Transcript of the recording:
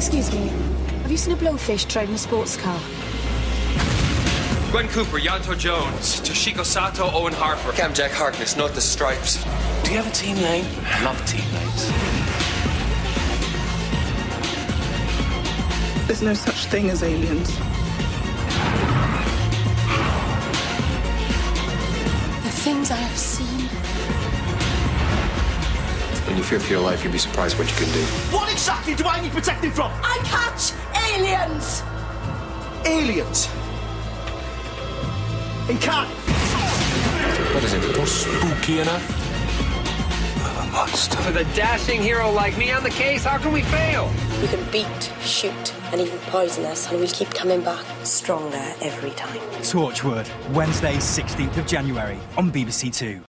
Excuse me. Have you seen a blowfish driving a sports car? Gwen Cooper, Ianto Jones, Toshiko Sato, Owen Harper. Cam Jack Harkness, not the stripes. Do you have a team name? I love team names. There's no such thing as aliens. The things I have seen. When you fear for your life, you'd be surprised what you can do. What exactly do I need protecting from? I catch aliens! Aliens. In Cardiff. What is it? Not spooky enough? A monster. With a dashing hero like me on the case, how can we fail? You can beat, shoot, and even poison us, and we'll keep coming back stronger every time. Torchwood, Wednesday, 16th of January on BBC Two.